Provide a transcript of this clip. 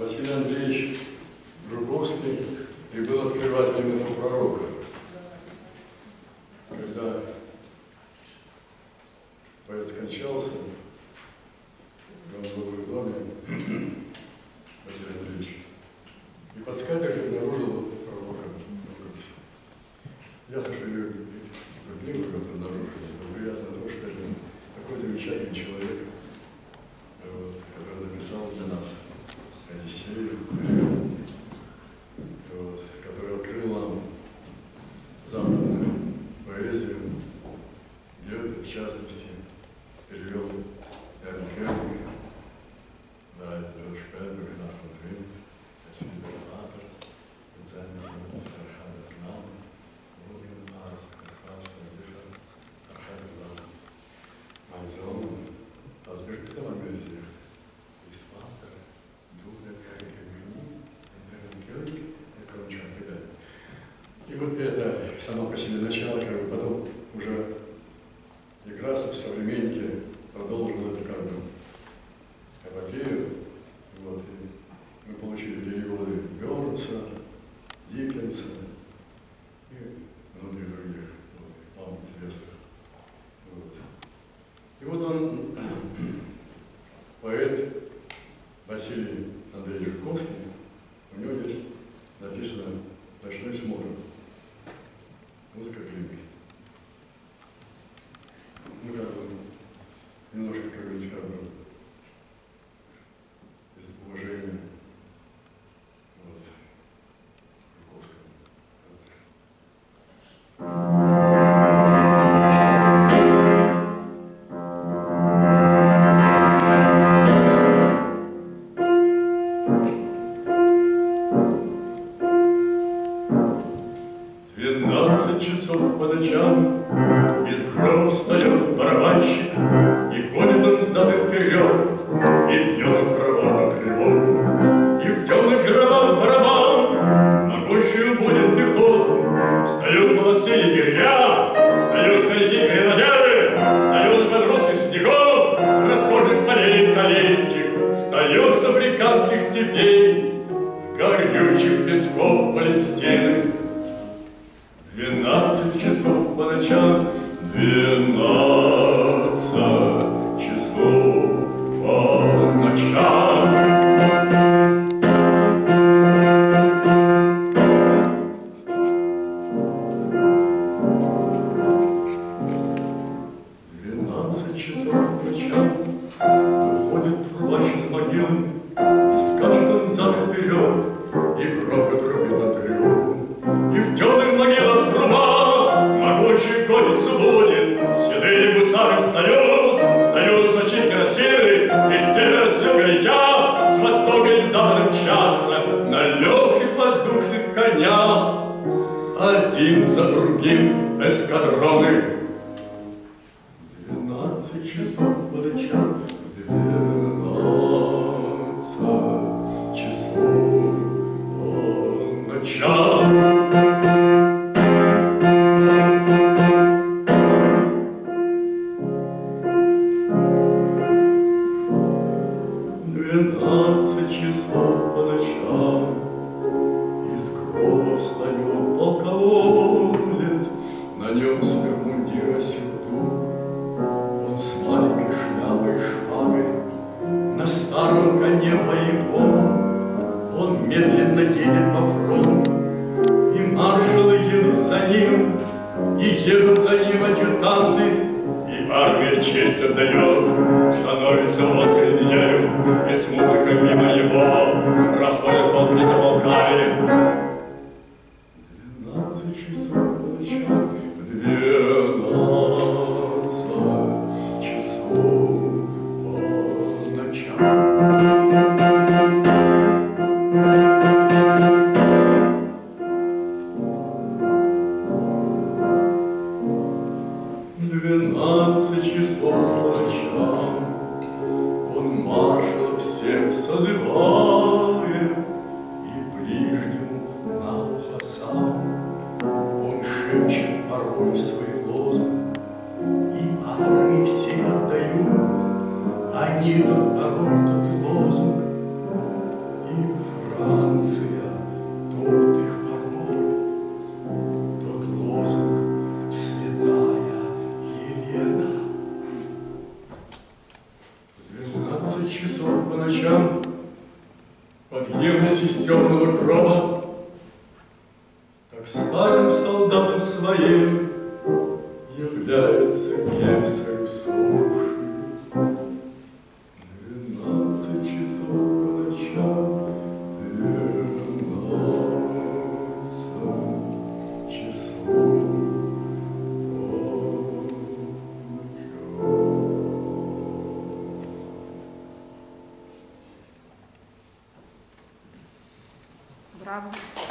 Василий Андреевич Жуковский и был открывателем этого пророка. Когда поэт скончался, он был в доме, Василий Андреевич, и под скатертью обнаружил вот пророка. Ясно, что ее Продолжил эту как бы эпопею. Вот, и мы получили переводы Бёрнса, Диккенса и многих других, вот, вам известных. Вот. И вот он, поэт Василий ночам Из гроба встает барабанщик И ходит он взад и вперед И бьет он кровавую тревогу И в темных гробах барабан Могучую будет пехоту Встают молодцы егеря Встают старики-гренадеры Встают матросских снегов расхожих полей италийских Встают с африканских степей С горючих песков Палестины двенадцать часов по ночам. Двенадцать часов по ночам выходит трубач из могилы, И скачет он взад вперед, эскадроны На старом коне боевом Он медленно едет по фронту И маршалы едут за ним И едут за ним адъютанты и армия честь отдает, становится он перед нею, и с музыкой мимо его проходят полки за полками. созывая И ближнему на фасад. Он шепчет порой свои лозунг И армии все отдают. Они тут порой тут лозунг И Франция тут их порой. Тот лозунг святая Елена В двенадцать часов по ночам Подъемлясь из темного гроба, Так старым солдатам своим Является кесарь усопший. Bravo.